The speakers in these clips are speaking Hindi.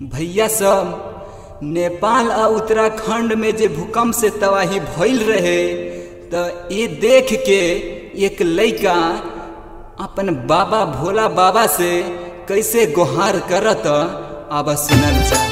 भैया सब, नेपाल आ उत्तराखंड में जे भूकंप से तबाही भइल रहे तो ये देख के एक लड़का अपन बाबा, भोला बाबा से कैसे गुहार करत अब सुनल जा।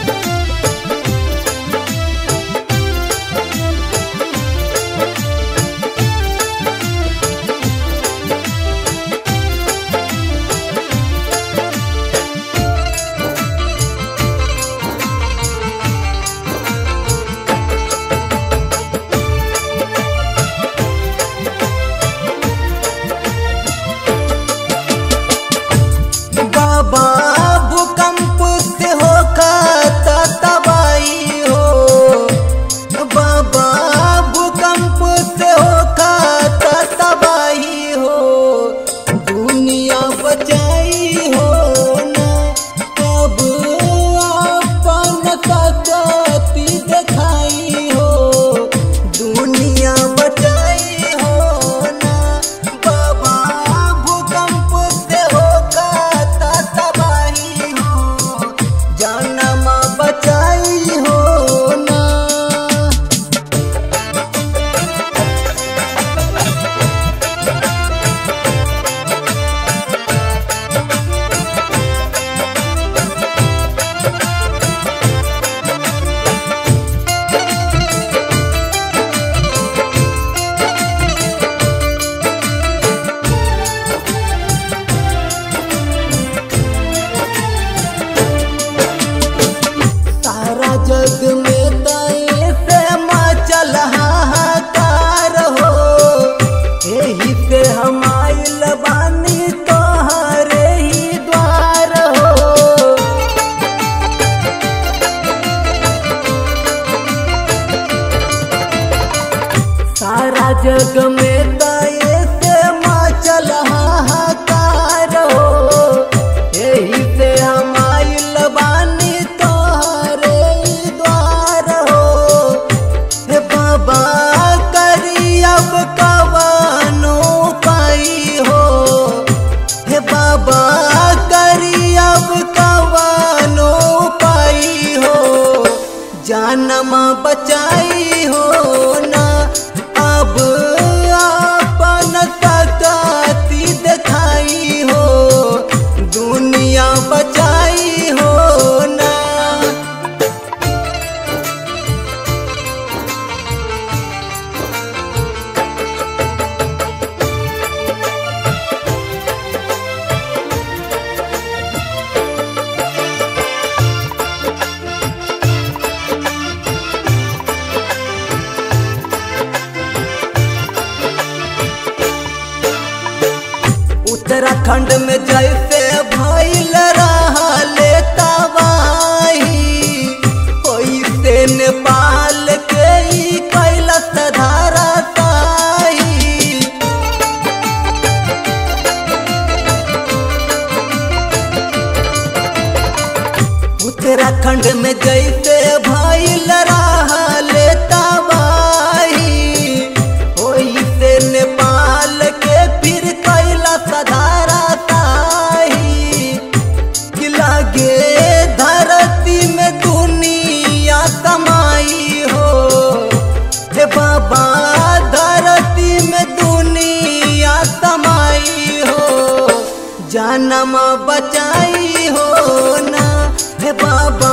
जग में से मचल हाहाकार। हो यही से हम आइल बानी द्वार। हो हे बाबा, करी अब कवनो पाई हो। हे बाबा, करी अब कवनो पाई हो। जानम बचाई उत्तराखंड में जैसे भइल जानम बचाई हो ना। हे बाबा।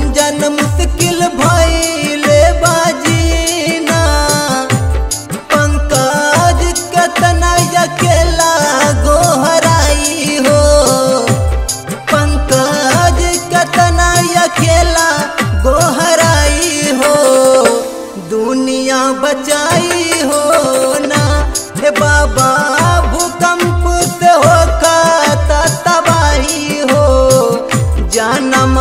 बचाई हो ना। हे बाबा भूकंप से हो तबाही हो। जानम